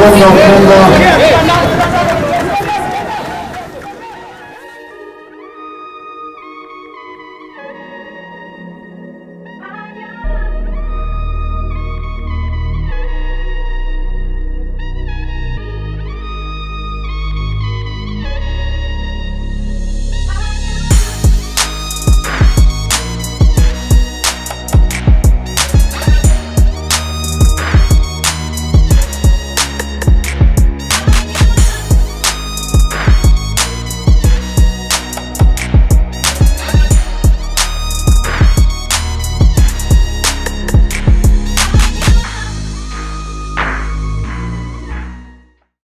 看到看到